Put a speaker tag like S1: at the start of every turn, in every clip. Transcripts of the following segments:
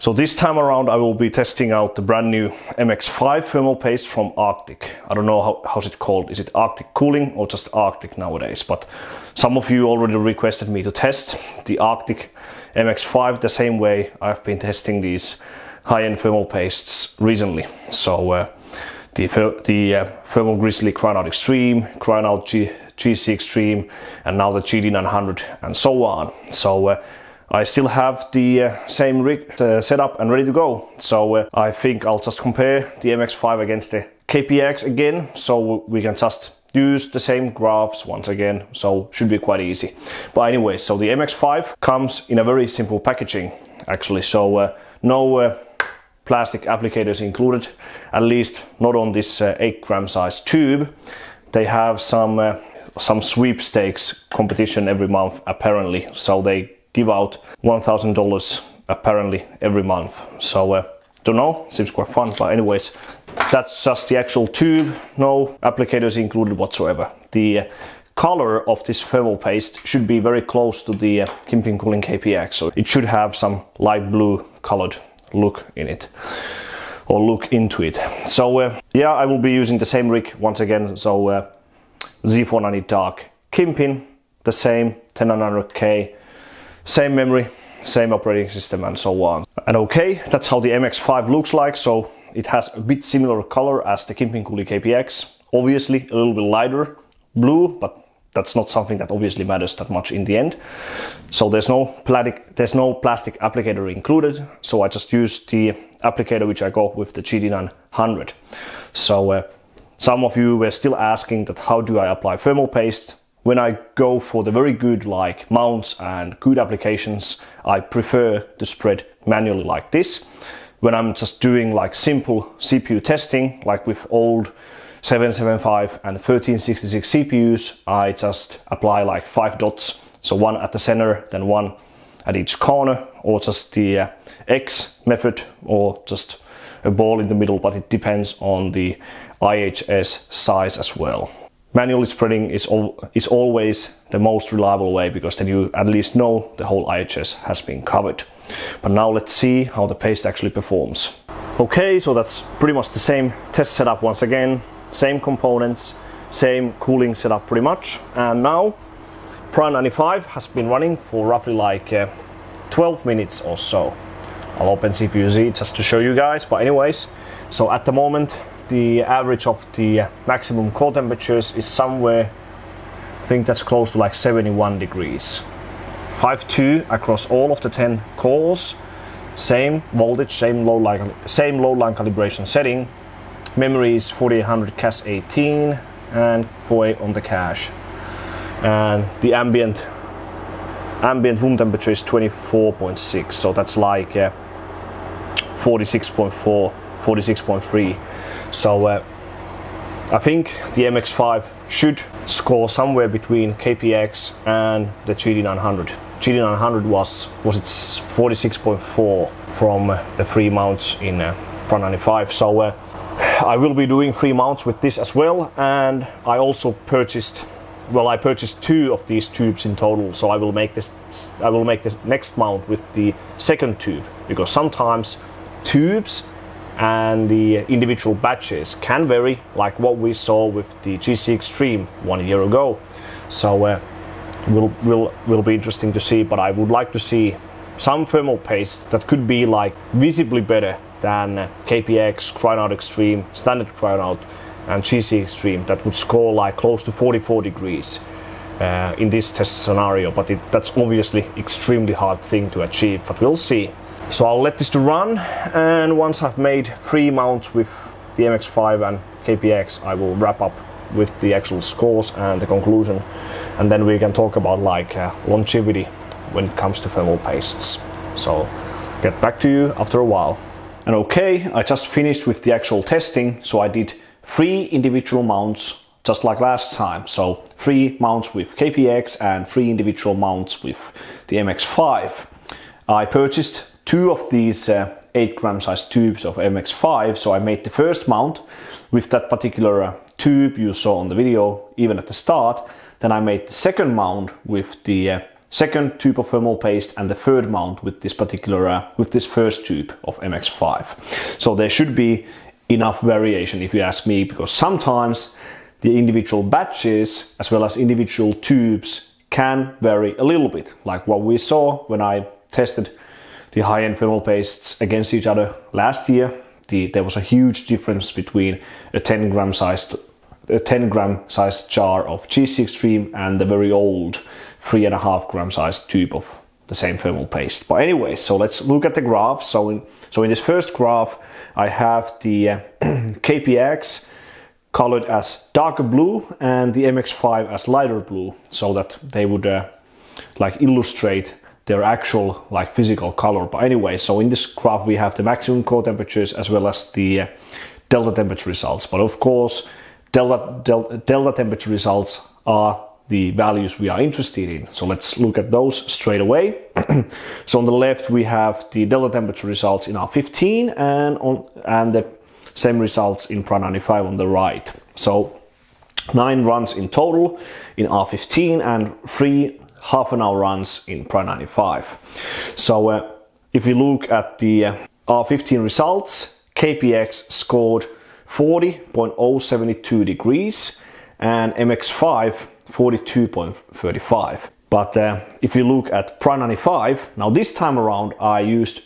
S1: So this time around I will be testing out the brand new MX5 thermal paste from Arctic. I don't know how, how's it called. Is it Arctic Cooling or just Arctic nowadays? But some of you already requested me to test the Arctic MX5 the same way I've been testing these high-end thermal pastes recently. So uh, the, the uh, Thermal Grizzly Cryonaut Extreme, Cryonaut G, GC Extreme, and now the GD900 and so on. So uh, I still have the uh, same rig uh, set up and ready to go. So uh, I think I'll just compare the MX5 against the KPX again. So we can just use the same graphs once again. So should be quite easy. But anyway, so the MX5 comes in a very simple packaging actually. So uh, no uh, plastic applicators included, at least not on this uh, 8 gram size tube. They have some some sweepstakes competition every month apparently. So they give out $1,000 apparently every month. So uh, don't know, seems quite fun. But anyways, that's just the actual tube. No applicators included whatsoever. The uh, color of this thermal paste should be very close to the uh, Kingpin Cooling KPX. So it should have some light blue colored look in it or look into it. So uh, yeah, I will be using the same rig once again. So uh, Z490 Dark Kingpin, the same 10900K same memory, same operating system and so on. And okay, that's how the MX5 looks like. So it has a bit similar color as the Kingpin Cooling KPX. Obviously a little bit lighter blue, but that's not something that obviously matters that much in the end. So there's no plastic, there's no plastic applicator included. So I just use the applicator which I got with the GD900. So uh, some of you were still asking that how do I apply thermal paste? When I go for the very good like mounts and good applications, I prefer to spread manually like this. When I'm just doing like simple CPU testing, like with old 775 and 1366 CPUs, I just apply like five dots. So one at the center, then one at each corner, or just the uh, X method, or just a ball in the middle, but it depends on the IHS size as well manually spreading is, al is always the most reliable way because then you at least know the whole IHS has been covered. But now let's see how the paste actually performs. Okay, so that's pretty much the same test setup once again, same components, same cooling setup pretty much. And now Prime 95 has been running for roughly like uh, 12 minutes or so. I'll open CPU Z just to show you guys, but anyways, so at the moment the average of the maximum core temperatures is somewhere, I think that's close to like 71 degrees. 5.2 across all of the 10 cores, same voltage, same load line, same load line calibration setting. Memory is 4800 CAS 18 and 48 on the cache. And the ambient ambient room temperature is 24.6, so that's like uh, 46.4 46.3. So uh, I think the MX5 should score somewhere between KPX and the GD900. GD900 was was its 46.4 from the free mounts in uh, Prime 95. So uh, I will be doing free mounts with this as well, and I also purchased. Well, I purchased two of these tubes in total, so I will make this. I will make this next mount with the second tube because sometimes tubes and the individual batches can vary like what we saw with the GC Extreme one year ago. So uh, will will will be interesting to see, but I would like to see some thermal paste that could be like visibly better than uh, KPX, Cryonaut Extreme, Standard Cryonaut and GC Extreme that would score like close to 44 degrees uh, in this test scenario, but it, that's obviously extremely hard thing to achieve, but we'll see. So I'll let this to run and once I've made three mounts with the MX5 and KPX I will wrap up with the actual scores and the conclusion and then we can talk about like uh, longevity when it comes to thermal pastes. So get back to you after a while. And okay, I just finished with the actual testing so I did three individual mounts just like last time. So three mounts with KPX and three individual mounts with the MX5. I purchased two of these uh, 8 gram size tubes of MX5 so I made the first mount with that particular uh, tube you saw on the video even at the start. Then I made the second mount with the uh, second tube of thermal paste and the third mount with this particular uh, with this first tube of MX5. So there should be enough variation if you ask me because sometimes the individual batches as well as individual tubes can vary a little bit. Like what we saw when I tested the high-end thermal pastes against each other last year the, there was a huge difference between a 10 gram sized a 10 gram sized jar of GC Extreme and the very old three and a half gram sized tube of the same thermal paste. But anyway, so let's look at the graph. So in so in this first graph, I have the uh, KPX colored as darker blue and the MX5 as lighter blue, so that they would uh, like illustrate their actual like physical color. But anyway, so in this graph we have the maximum core temperatures as well as the uh, delta temperature results. But of course, delta, delta, delta temperature results are the values we are interested in. So let's look at those straight away. so on the left we have the delta temperature results in R15 and on and the same results in Prime 95 on the right. So nine runs in total in R15 and three half an hour runs in Prime 95. So uh, if we look at the uh, R15 results, KPX scored 40.072 degrees and MX5 42.35. But uh, if you look at Prime 95, now this time around I used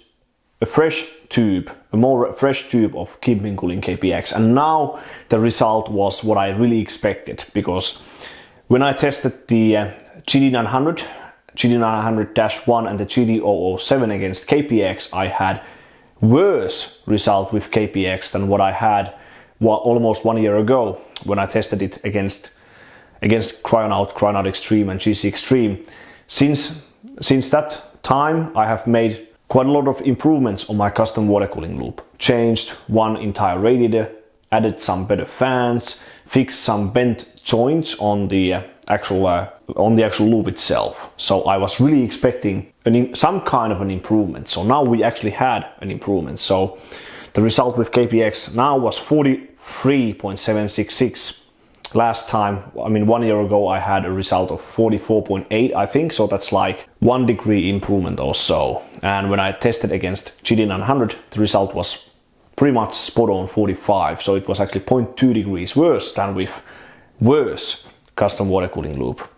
S1: a fresh tube, a more fresh tube of Kingpin Cooling KPX and now the result was what I really expected because when I tested the uh, GD900, GD900-1 and the GD007 against KPX, I had worse result with KPX than what I had almost one year ago when I tested it against against Cryonaut, Cryonaut Extreme and GC Extreme. Since since that time, I have made quite a lot of improvements on my custom water cooling loop. Changed one entire radiator, added some better fans, fixed some bent joints on the actual uh, on the actual loop itself. So I was really expecting some kind of an improvement. So now we actually had an improvement. So the result with KPX now was 43.766. Last time, I mean, one year ago, I had a result of 44.8, I think. So that's like one degree improvement or so. And when I tested against GD900, the result was pretty much spot on 45. So it was actually 0.2 degrees worse than with worse custom water cooling loop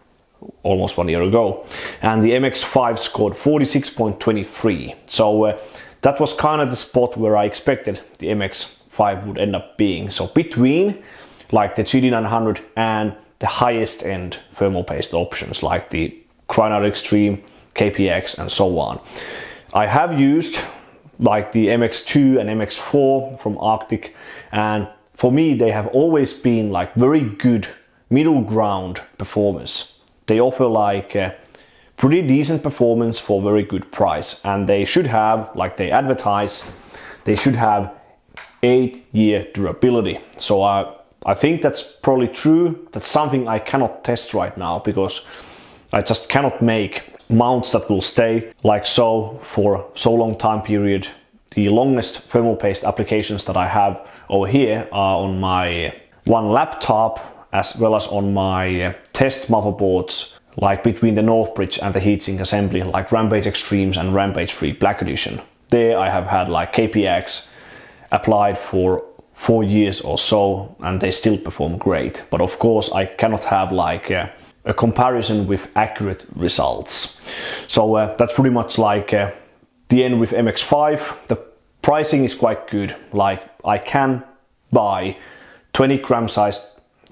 S1: almost one year ago. And the MX5 scored 46.23. So uh, that was kind of the spot where I expected the MX5 would end up being. So between like the GD900 and the highest end thermal paste options like the Cryonaut Extreme, KPX and so on. I have used like the MX2 and MX4 from Arctic and for me they have always been like very good middle ground performance. They offer like a pretty decent performance for very good price and they should have, like they advertise, they should have 8 year durability. So I, I think that's probably true. That's something I cannot test right now because I just cannot make mounts that will stay like so for so long time period. The longest thermal paste applications that I have over here are on my one laptop as well as on my uh, test motherboards like between the Northbridge and the heatsink assembly like Rampage Extremes and Rampage Free Black Edition. There I have had like KPX applied for four years or so and they still perform great. But of course I cannot have like a, a comparison with accurate results. So uh, that's pretty much like uh, the end with MX5. The pricing is quite good. Like I can buy 20 gram sized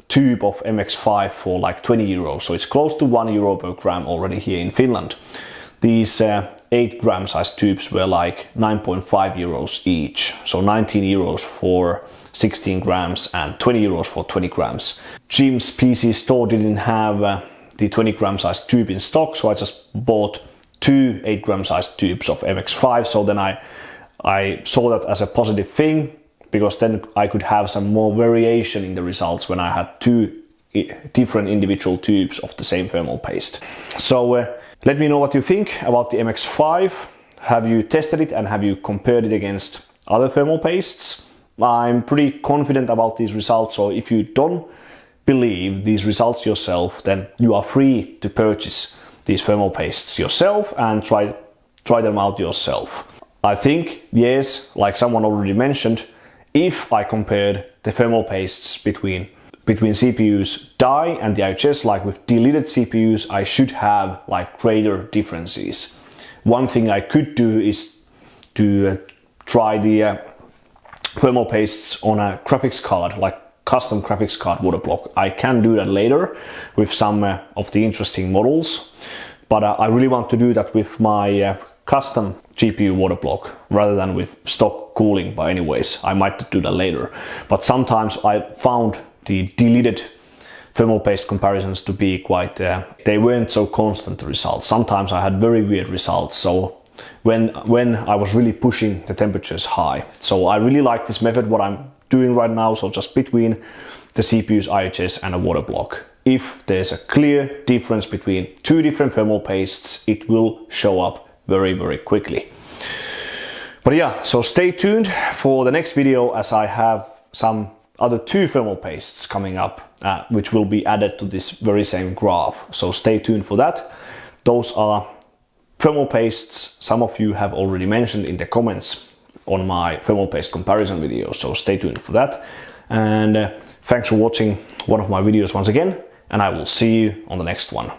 S1: tube of MX5 for like 20 euros. So it's close to 1 euro per gram already here in Finland. These uh, 8 gram size tubes were like 9.5 euros each. So 19 euros for 16 grams and 20 euros for 20 grams. Jimm's PC store didn't have uh, the 20 gram size tube in stock, so I just bought two 8 gram size tubes of MX5. So then I I saw that as a positive thing because then I could have some more variation in the results when I had two different individual tubes of the same thermal paste. So uh, let me know what you think about the MX5. Have you tested it and have you compared it against other thermal pastes? I'm pretty confident about these results, so if you don't believe these results yourself, then you are free to purchase these thermal pastes yourself and try try them out yourself. I think yes, like someone already mentioned, if I compared the thermal pastes between between CPUs die and the IHS, like with delidded CPUs, I should have like greater differences. One thing I could do is to uh, try the uh, thermal pastes on a graphics card, like custom graphics card water block. I can do that later with some uh, of the interesting models, but uh, I really want to do that with my uh, custom GPU water block rather than with stock cooling. But anyways, I might do that later. But sometimes I found the delidded thermal paste comparisons to be quite uh, they weren't so constant results. Sometimes i had very weird results. So when when i was really pushing the temperatures high. So i really like this method what i'm doing right now. So just between the cpu's ihs and a water block. If there's a clear difference between two different thermal pastes it will show up very very quickly but yeah so stay tuned for the next video as i have some other two thermal pastes coming up, uh, which will be added to this very same graph. So stay tuned for that. Those are thermal pastes some of you have already mentioned in the comments on my thermal paste comparison video. So stay tuned for that. And uh, thanks for watching one of my videos once again. And I will see you on the next one.